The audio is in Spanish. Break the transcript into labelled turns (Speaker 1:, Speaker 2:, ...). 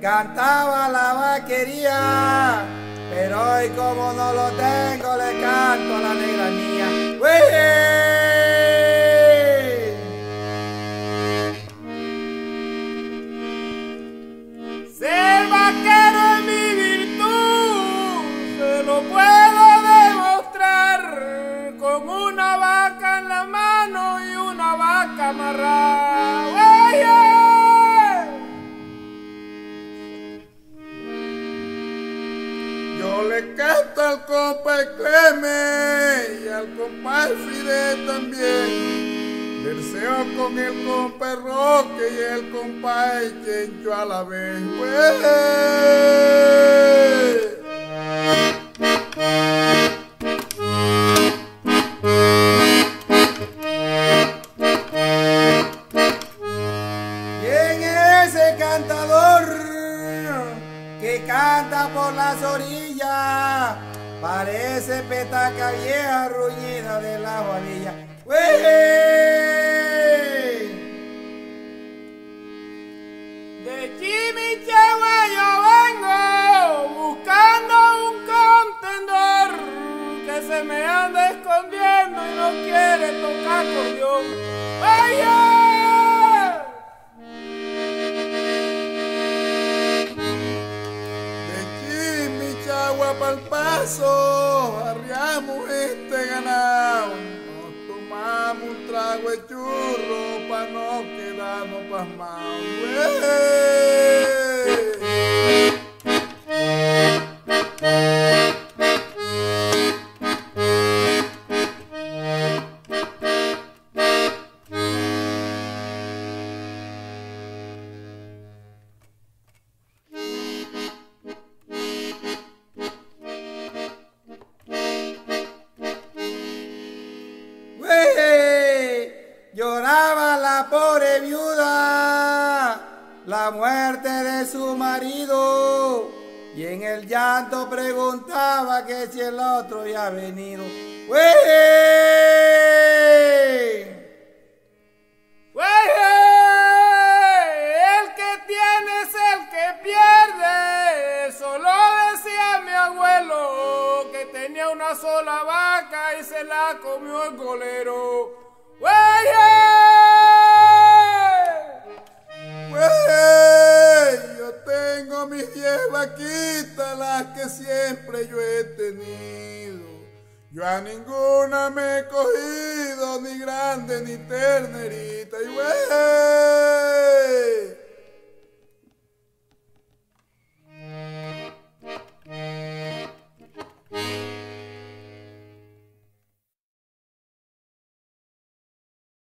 Speaker 1: Cantaba la vaquería, pero hoy como no lo tengo. Le canto
Speaker 2: al compa Cleme y al compa Fidel también. Verseo con el compa Roque y el compa Chencho a la vez.
Speaker 1: ¿Quién canta por las orillas? Parece petaca vieja ruñida de la guadilla. ¡Wey!
Speaker 3: Chimichagua
Speaker 2: pa'l paso, arriamos este ganado. Nos tomamos un trago de churro pa' no quedarnos pasmados.
Speaker 1: La muerte de su marido y en el llanto preguntaba que si el otro ya ha venido. ¡Wey!
Speaker 3: El que tiene es el que pierde. Solo decía mi abuelo que tenía una sola vaca y se la comió el golero.
Speaker 2: Tengo mis diez vaquitas, las que siempre yo he tenido. Yo a ninguna me he cogido, ni grande ni ternerita. Y wey,